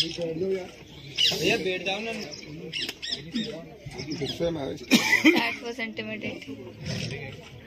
भैया बैठ जाओ ना गुस्से में सेंटीमीटर